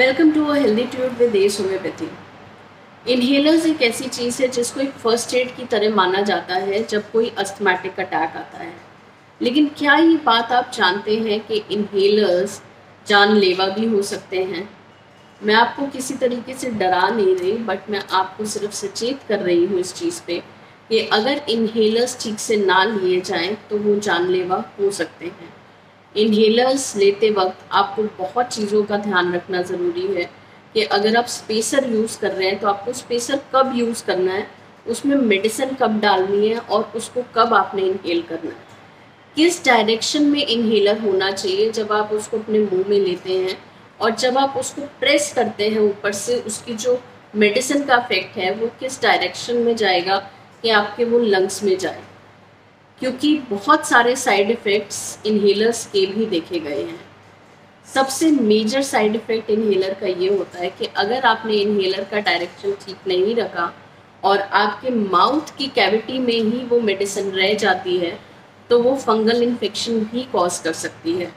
Welcome to a healthy tube with S homeopathy inhalers एक ऐसी चीज़ है जिसको एक फ़र्स्ट एड की तरह माना जाता है जब कोई अस्थमैटिक अटैक आता है। लेकिन क्या ये बात आप जानते हैं कि इन्हेलर्स जानलेवा भी हो सकते हैं? मैं आपको किसी तरीके से डरा नहीं रही बट मैं आपको सिर्फ़ सचेत कर रही हूँ इस चीज़ पे कि अगर इन्हेलर्स ठीक से ना लिए जाएँ तो वो जानलेवा हो सकते हैं। इन्हेलर्स लेते वक्त आपको बहुत चीज़ों का ध्यान रखना ज़रूरी है कि अगर आप स्पेसर यूज़ कर रहे हैं तो आपको स्पेसर कब यूज़ करना है, उसमें मेडिसिन कब डालनी है और उसको कब आपने इनहेल करना है। किस डायरेक्शन में इन्हेलर होना चाहिए जब आप उसको अपने मुँह में लेते हैं और जब आप उसको प्रेस करते हैं ऊपर से, उसकी जो मेडिसिन का इफ़ेक्ट है, वो किस डायरेक्शन में जाएगा कि आपके वो लंग्स में जाए। क्योंकि बहुत सारे साइड इफ़ेक्ट्स इन्हेलर्स के भी देखे गए हैं। सबसे मेजर साइड इफ़ेक्ट इन्हेलर का ये होता है कि अगर आपने इन्हेलर का डायरेक्शन ठीक नहीं रखा और आपके माउथ की कैविटी में ही वो मेडिसिन रह जाती है तो वो फंगल इन्फेक्शन भी कॉज कर सकती है।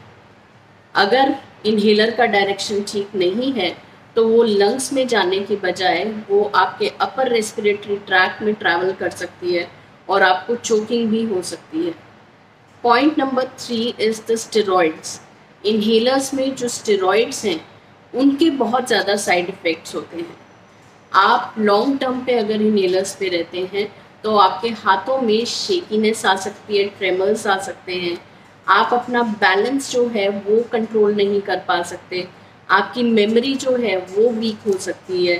अगर इन्हेलर का डायरेक्शन ठीक नहीं है तो वो लंग्स में जाने की बजाय वो आपके अपर रेस्पिरेटरी ट्रैक में ट्रैवल कर सकती है। और आपको चोकिंग भी हो सकती है। Point number three is the steroids inhalers में जो स्टेरॉइड्स हैं, उनके बहुत ज़्यादा साइड इफ़ेक्ट्स होते हैं। आप लॉन्ग टर्म पे अगर इन्हेलर्स पे रहते हैं तो आपके हाथों में शेकीनेस आ सकती है ट्रेमर्स आ सकते हैं। आप अपना बैलेंस जो है, वो कंट्रोल नहीं कर पा सकते। आपकी मेमोरी जो है, वो वीक हो सकती है।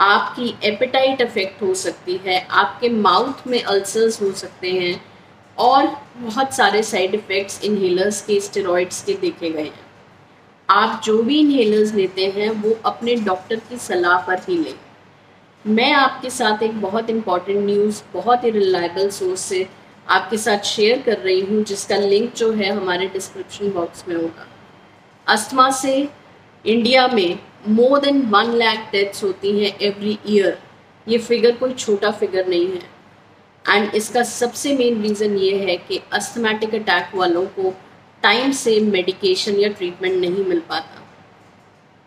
आपकी एपेटाइट अफेक्ट हो सकती है, आपके माउथ में अल्सर्स हो सकते हैं और बहुत सारे साइड इफ़ेक्ट्स इन्हेलर्स के स्टेरॉइड्स के देखे गए हैं। आप जो भी इन्हेलर्स लेते हैं, वो अपने डॉक्टर की सलाह पर ही लें। मैं आपके साथ एक बहुत इंपॉर्टेंट न्यूज़ बहुत ही रिलायबल सोर्स से आपके साथ शेयर कर रही हूँ, जिसका लिंक जो है हमारे डिस्क्रिप्शन बॉक्स में होगा। अस्थमा से इंडिया में more than one lakh deaths होती हैं एवरी ईयर ये फिगर कोई छोटा फिगर नहीं है. एंड इसका सबसे मेन रीज़न ये है कि अस्थमेटिक अटैक वालों को टाइम से मेडिकेशन या ट्रीटमेंट नहीं मिल पाता.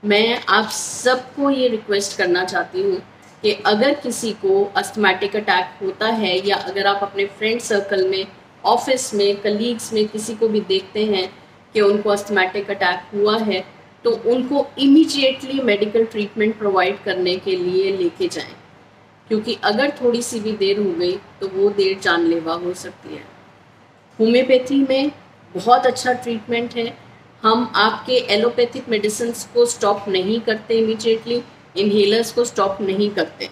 मैं आप सबको ये रिक्वेस्ट करना चाहती हूँ कि अगर किसी को अस्थमेटिक अटैक होता है या अगर आप अपने फ्रेंड सर्कल में ऑफ़िस में कलीग्स में किसी को भी देखते हैं कि उनको अस्थमेटिक अटैक हुआ है तो उनको इमीजिएटली मेडिकल ट्रीटमेंट प्रोवाइड करने के लिए लेके जाएँ। क्योंकि अगर थोड़ी सी भी देर हो गई तो वो देर जानलेवा हो सकती है। होम्योपैथी में बहुत अच्छा ट्रीटमेंट है। हम आपके एलोपैथिक मेडिसिन को स्टॉप नहीं करते इमीजिएटली इन्हेलर्स को स्टॉप नहीं करते।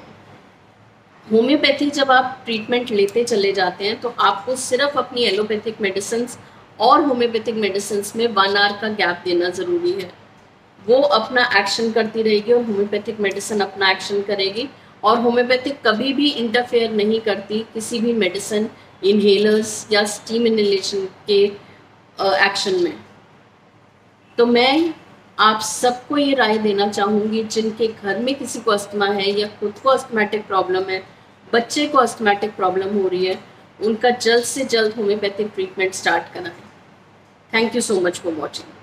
होम्योपैथी जब आप ट्रीटमेंट लेते चले जाते हैं तो आपको सिर्फ़ अपनी एलोपैथिक मेडिसिन और होम्योपैथिक मेडिसिन में वन आवर का गैप देना ज़रूरी है। वो अपना एक्शन करती रहेगी और होम्योपैथिक मेडिसिन अपना एक्शन करेगी। और होम्योपैथिक कभी भी इंटरफेयर नहीं करती किसी भी मेडिसिन इन्हेलर्स या स्टीम इनहेलेशन के एक्शन में। तो मैं आप सबको ये राय देना चाहूँगी, जिनके घर में किसी को अस्थमा है या खुद को अस्थमेटिक प्रॉब्लम है, बच्चे को अस्थमेटिक प्रॉब्लम हो रही है, उनका जल्द से जल्द होम्योपैथिक ट्रीटमेंट स्टार्ट कराएँ thank you so much for watching